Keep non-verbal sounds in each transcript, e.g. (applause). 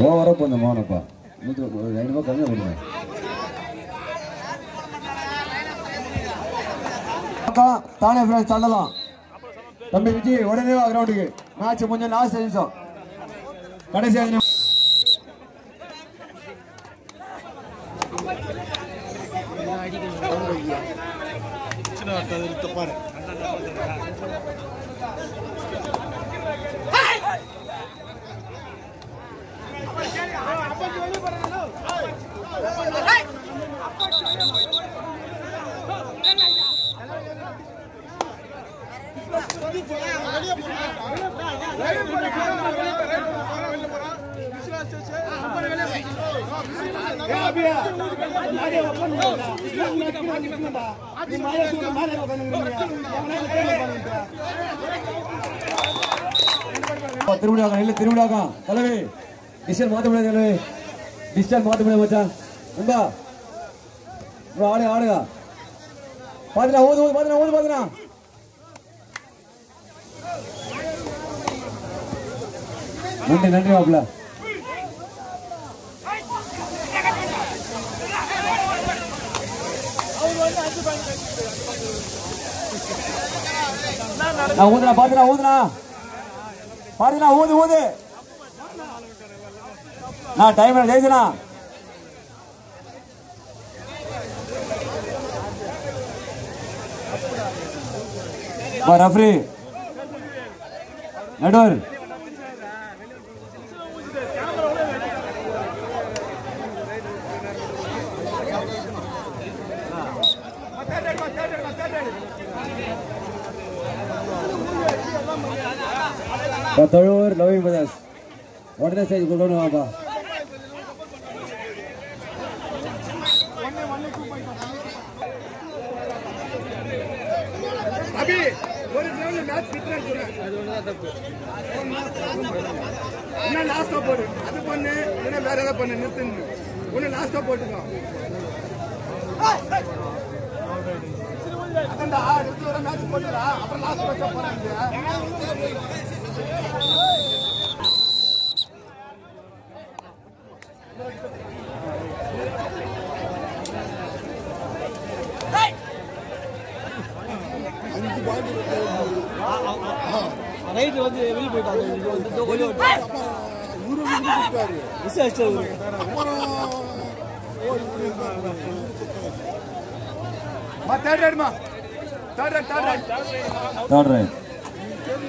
ஓவராக கொஞ்சம் மோனப்பா நூற்றி ஐநூறுபா கம்மியாக கொடுங்க. தானே ஃப்ரெண்ட்ஸ் தள்ளலாம். தம்பி விஜய் உடனே கிரவுண்டுக்கு மேட்ச் கொஞ்சம் லாஸ்ட் நிமிஷம் கடைசி அஞ்சு நிமிஷம் திருவிழாக்கா இல்ல திருவிழாக்கா தலைவி டிஸ்டல் மாத்த முடியாது தலைவி? டிஸ்டல் மாத்த முடியாது மச்சான்? நண்பா bro, ஆடு ஆடுங்க பாத்துனா ஊது ஊது பாத்துனா ஊது பாத்துனா நன்றி நன்றி மாப்பிள்ள. ஊதுனா பாத்துனா ஊதுனா பாத்துனா ஊது ஊது. நான் டைம் ஜெயிச்சுனா? ரெஃப்ரி நடுவர். தொழுவூர் லவி பிரதர்ஸ். உடனே செய்து கொண்டு வாப்பா. அபி. ஒரு கிரவுண்ட்ல மேட்ச் பிட்றேன்னு சொல்றேன் என்ன லாஸ்டா போடு அது பண்ணு இல்லைன்னா வேற ஏதாவது பண்ணு நிறுத்துன்னு ஒண்ணு லாஸ்டா போட்டுக்கோ அதான்டா நிறுத்தி வர மேட்ச் போட்டுடா அப்புறம் லாஸ்ட் வச்சா போறாங்க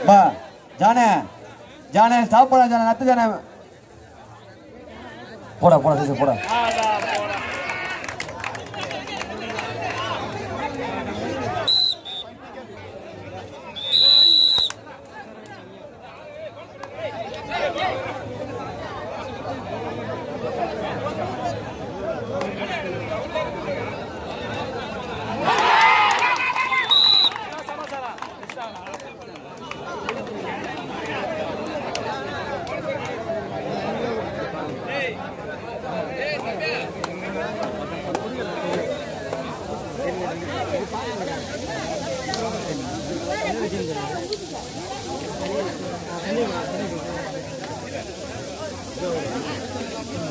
பா ஜானே ஜானே ஸ்டாப் போடா ஜானே நத்து ஜானே போடா போடா சிசு போடா (laughs) நூறுரூவா தம்பிடு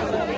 அப்புறம்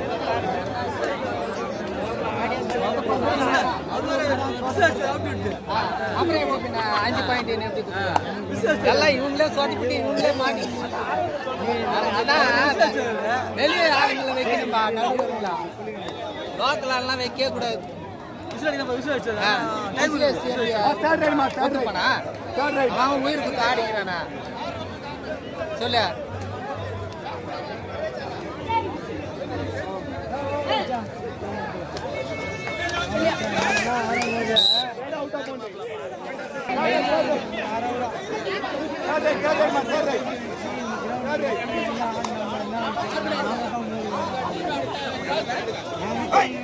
பாயிண்ட் என்ன எப்படி கொடுக்குறது? எல்லாம் இவங்களே சொதப்பிட்டு இவங்களே மாட்டி. அதான் வெளியே ஆளுங்களை வைக்கணும்பா? நடுவுல லோக்கல் எல்லாம் வைக்கவே கூடாது. விசில் அடிக்க விசில் அடிச்சது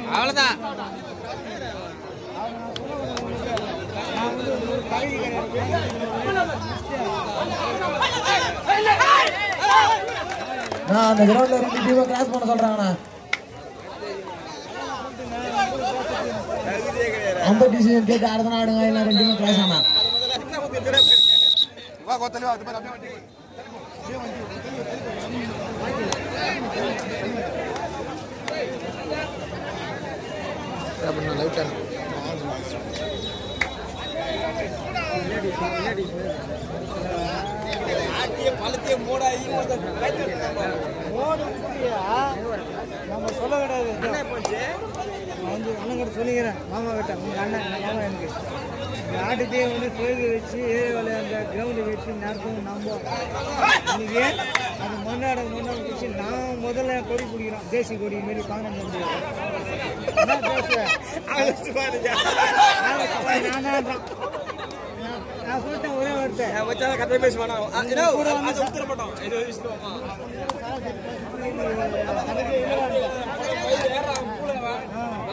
அவ்வளவுதான். நான் அந்த கிரவுண்ட்ல இருந்து டீமை கிராஸ் பண்ண சொல்றாங்கண்ணா ஐம்பது கேட்டு அடுத்த நாடுங்க இல்லை ரெண்டு டீமும் ஆனா வா நம்ம சொல்ல கிடையாது. நான் வந்து அண்ணன் சொல்லிக்கிறேன் மாமா கிட்ட உங்க அண்ணன் மாமா எனக்கு ஆட்டுத்தையே வந்து கோயில் வச்சு ஏழை அந்த கிரவுண்டு வச்சு நடத்தும் நம்ப இன்னைக்கு அது மண்ணாட மண்ணாட வச்சு நான் முதல்ல கொடி பிடிக்கிறோம் தேசிய கொடி மாரி காங்கிரஸ் நான் சொல்லிட்டேன் ஒரே வார்த்தை கதை பேசுவானா மாட்டோம்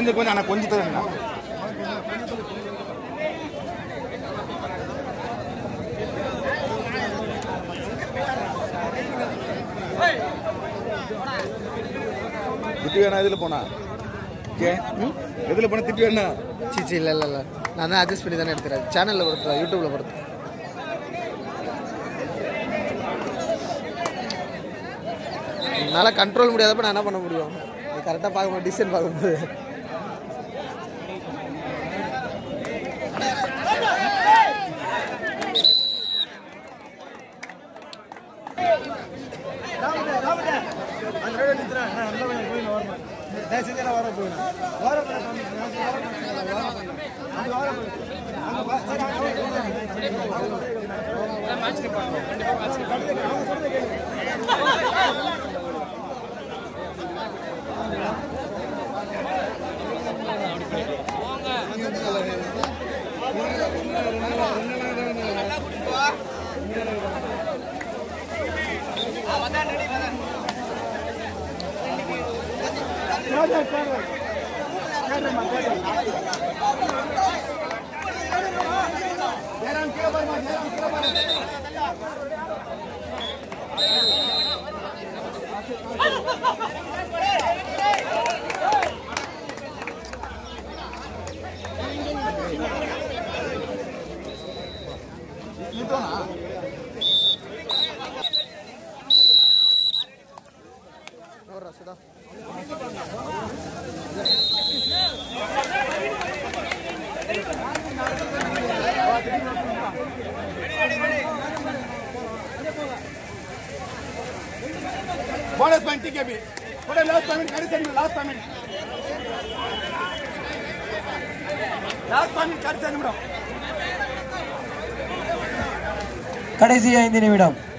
கொஞ்சம் கொஞ்சம் ஆனால் கொஞ்சம் தருங்கண்ணா திட்டு வேணா இதில் போனா? ஓகே இதில் போனால் திட்டு வேணா? சிச்சி இல்லை இல்லை இல்லை. நான் தான் அட்ஜஸ்ட் பண்ணி தானே எடுக்கிறேன் சேனலில் பொறுத்து யூடியூப்பில் பொறுத்து என்னால் கண்ட்ரோல் முடியாதப்ப நான் என்ன பண்ண முடியும்? கரெக்டாக பார்க்கும்போது டிசைன் பார்க்கும்போது. நல்ல கொஞ்சம் போயிடணும் வரணும் தயவு வந்தா நடி வந்தா Ha ha ha ha! Bonus point TKP கூட லாஸ்ட் பேமெண்ட் கடைசி நிமிடம் லாஸ்ட் பேமெண்ட் லாஸ்ட் பேமெண்ட் கடைசி நிமிடம் கடைசி ஐந்து நிமிடம். இல்லை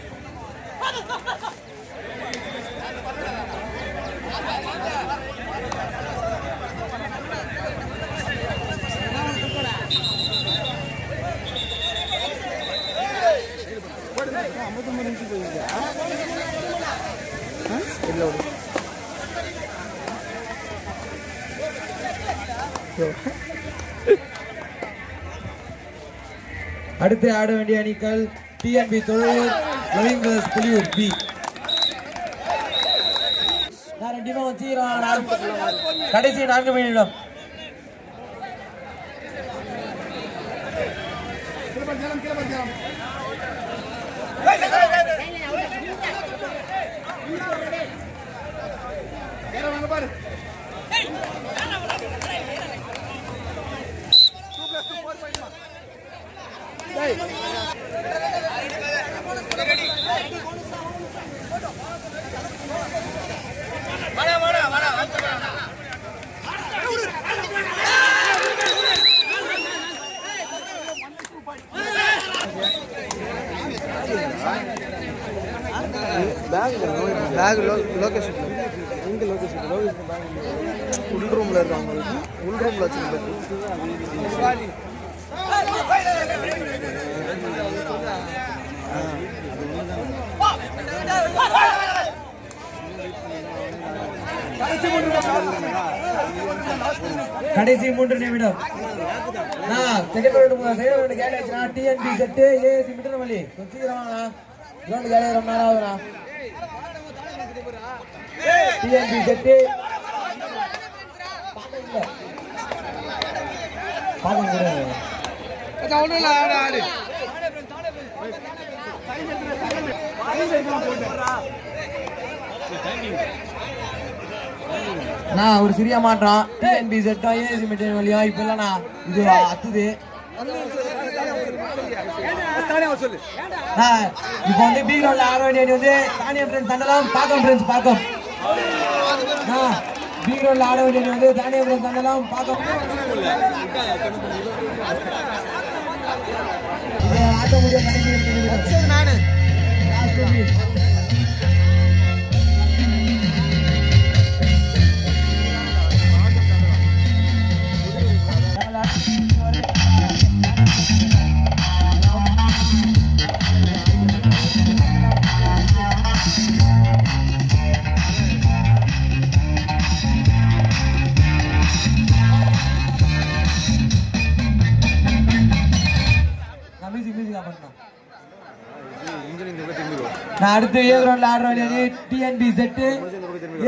அடுத்து ஆட வேண்டிய அணிகள் டிஎன்பி தொழில் லவிங் புலியூர் பி கடைசி நான்கு மணி நிமிடம் பாரு டேய். பேக் லோகேஷன் எங்க லோகேஷன் லோகேஷன் பேக் உள் ரூம்ல இருக்காங்க உள் ரூம்ல வச்சிருக்கேன் கடைசி மூன்று நிமிடம். Second TNP set ASC Mittanamalli கொஞ்சம் சீக்கிரமாண்ணா கிரவுண்ட் கேலி ரொம்ப நேரம் ஆகுதுண்ணா. டிஎன்பி செட்டு பார்க்க முடியாது நான் ஒரு சிறிய மாற்றம் டிஎன்பி செட்டா ஏஎஸ்சி மிட்டன் வழியா இப்ப இல்லண்ணா இது அத்துது. ஆ, இப்போ வந்து பி கிரவுண்ட்ல ஆட வேண்டிய வந்து தானியம் ஃப்ரெண்ட்ஸ் தண்டலாம் பாக்கம் ஃப்ரெண்ட்ஸ் பாக்கம் பி கிரவுண்ட்ல ஆட வேண்டிய வந்து தானியம் ஃப்ரெண்ட்ஸ் தண்டலாம் பாக்கம் இது ஆட்ட அடுத்து ஏ கிரவுண்ட்ல ஆடுற வேண்டிய டிஎன்பி செட்டு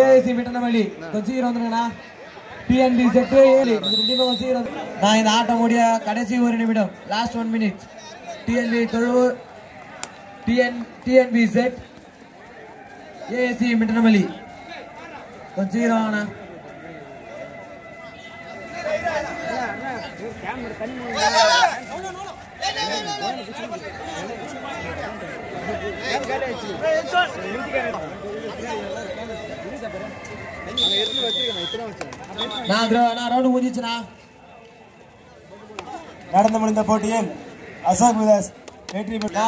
ஏசி மிட்டனமல்லி கொஞ்சம் சீக்கிரம் வந்துருங்கண்ணா. டிஎன்பி செட்டு ஏழு ரெண்டுமே கொஞ்சம் சீக்கிரம் நான் இந்த ஆட்டம் முடிய கடைசி ஒரு நிமிடம். Last one minute TNP Thozhuvur. TN TNP set AC Mittanamalli கொஞ்சம் சீக்கிரம் நடந்து முடிந்த போட்டியில் அசோக் விலாஸ் வெற்றி பெற்றா